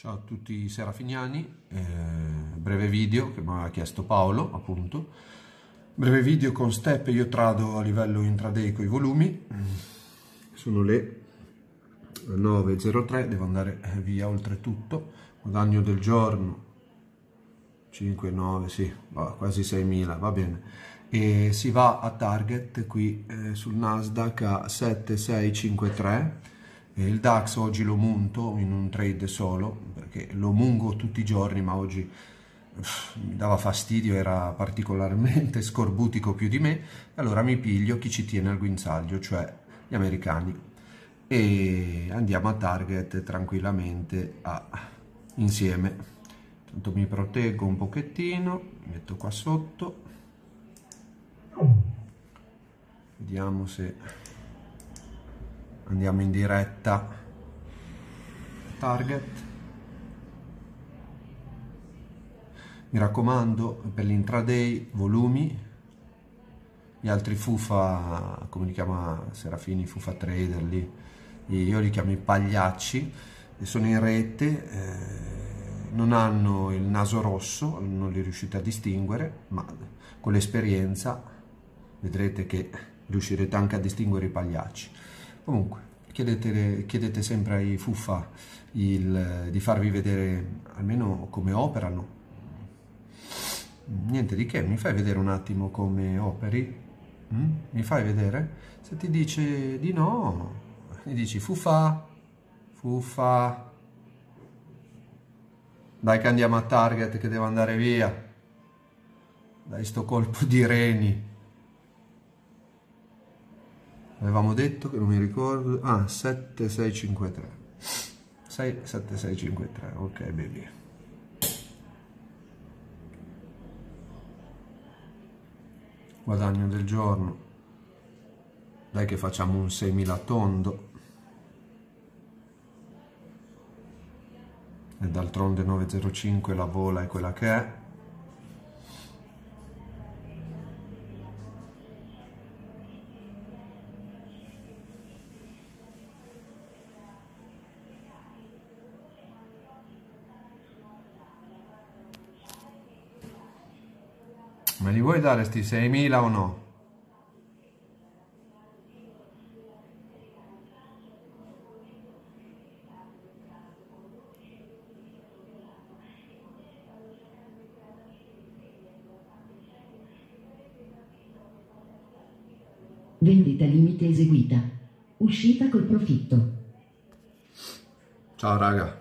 Ciao a tutti i serafiniani, eh, breve video che mi aveva chiesto Paolo appunto, breve video con step, io trado a livello intraday con i volumi, sono le 9.03, devo andare via oltretutto, guadagno del giorno 5, 9, sì, quasi 6.000, va bene, e si va a target qui eh, sul Nasdaq a 7653 il DAX oggi lo monto in un trade solo, perché lo mungo tutti i giorni, ma oggi mi dava fastidio, era particolarmente scorbutico più di me, allora mi piglio chi ci tiene al guinzaglio, cioè gli americani, e andiamo a target tranquillamente a, insieme. Tanto mi proteggo un pochettino, metto qua sotto, vediamo se andiamo in diretta. Target. Mi raccomando per l'intraday volumi. Gli altri fufa come li chiama Serafini fufa trader lì. Io li chiamo i pagliacci e sono in rete eh, non hanno il naso rosso non li riuscite a distinguere ma con l'esperienza vedrete che riuscirete anche a distinguere i pagliacci Comunque, chiedete, chiedete sempre ai fuffa il, di farvi vedere almeno come operano. Niente di che, mi fai vedere un attimo come operi? Mm? Mi fai vedere? Se ti dice di no, gli dici fuffa, fuffa. Dai che andiamo a target che devo andare via. Dai sto colpo di reni. Avevamo detto che non mi ricordo. Ah, 7653. 67653. Ok, baby. Guadagno del giorno. Dai che facciamo un 6000 tondo. E d'altronde 905 la vola è quella che è. Me li vuoi dare sti 6.000 o no? Vendita limite eseguita. Uscita col profitto. Ciao raga.